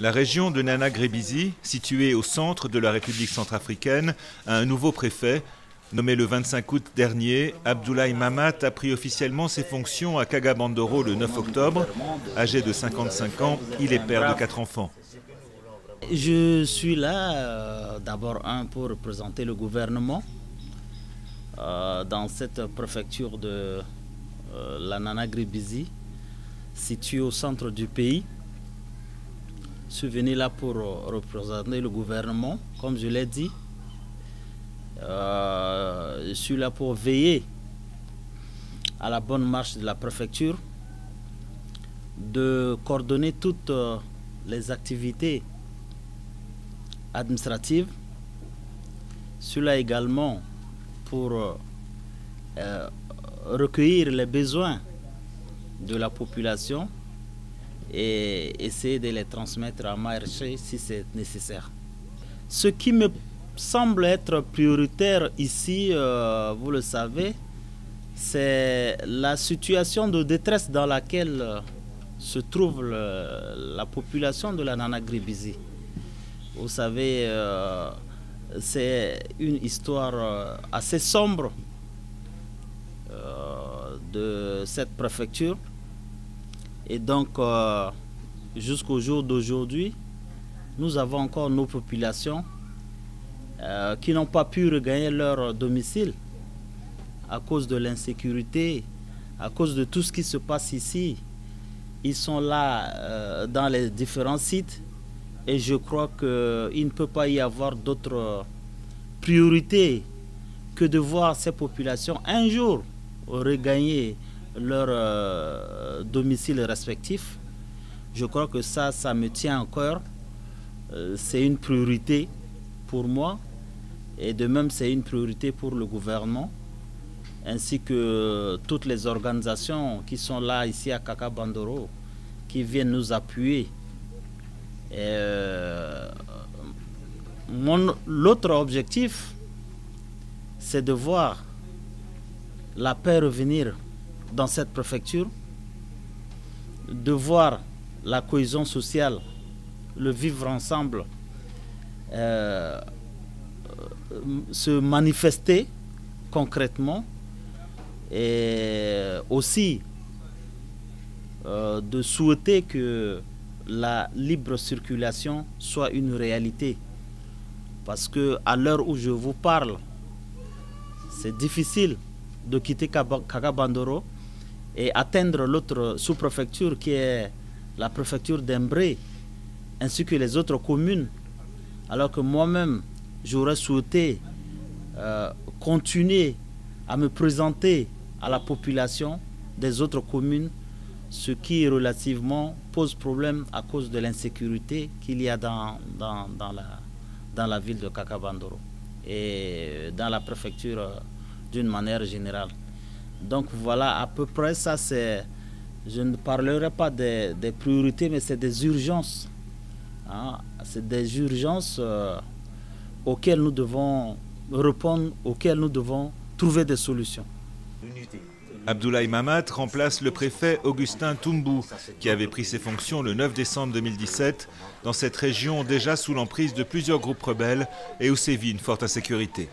La région de Nana Grébizi, située au centre de la République centrafricaine, a un nouveau préfet. Nommé le 25 août dernier, Abdoulaye Mamat a pris officiellement ses fonctions à Kagabandoro le 9 octobre. Âgé de 55 ans, il est père de quatre enfants. Je suis là euh, d'abord un pour représenter le gouvernement euh, dans cette préfecture de euh, la Nana Grébizi, située au centre du pays. Je suis venu là pour représenter le gouvernement, comme je l'ai dit. Euh, je suis là pour veiller à la bonne marche de la préfecture, de coordonner toutes euh, les activités administratives. Je suis là également pour euh, recueillir les besoins de la population et essayer de les transmettre à marché si c'est nécessaire. Ce qui me semble être prioritaire ici, euh, vous le savez, c'est la situation de détresse dans laquelle euh, se trouve la population de la Nana Gribizi. Vous savez, euh, c'est une histoire assez sombre de cette préfecture et donc, euh, jusqu'au jour d'aujourd'hui, nous avons encore nos populations euh, qui n'ont pas pu regagner leur domicile à cause de l'insécurité, à cause de tout ce qui se passe ici. Ils sont là euh, dans les différents sites et je crois qu'il ne peut pas y avoir d'autre priorité que de voir ces populations un jour regagner leur euh, domicile respectif. Je crois que ça, ça me tient encore. Euh, c'est une priorité pour moi et de même c'est une priorité pour le gouvernement ainsi que toutes les organisations qui sont là ici à Kaka Bandoro qui viennent nous appuyer. Euh, l'autre objectif, c'est de voir la paix revenir dans cette préfecture, de voir la cohésion sociale, le vivre ensemble euh, se manifester concrètement et aussi euh, de souhaiter que la libre circulation soit une réalité. Parce que à l'heure où je vous parle, c'est difficile de quitter Kagabandoro et atteindre l'autre sous-préfecture qui est la préfecture d'Embré, ainsi que les autres communes, alors que moi-même, j'aurais souhaité euh, continuer à me présenter à la population des autres communes, ce qui relativement pose problème à cause de l'insécurité qu'il y a dans, dans, la, dans la ville de Kakabandoro et dans la préfecture euh, d'une manière générale. Donc voilà, à peu près ça, c'est, je ne parlerai pas des, priorités, mais c'est des urgences. Hein. C'est des urgences euh, auxquelles nous devons répondre, auxquelles nous devons trouver des solutions. Abdoulaye Mamat remplace le préfet Augustin Toumbou, qui avait pris ses fonctions le 9 décembre 2017 dans cette région déjà sous l'emprise de plusieurs groupes rebelles et où sévit une forte insécurité.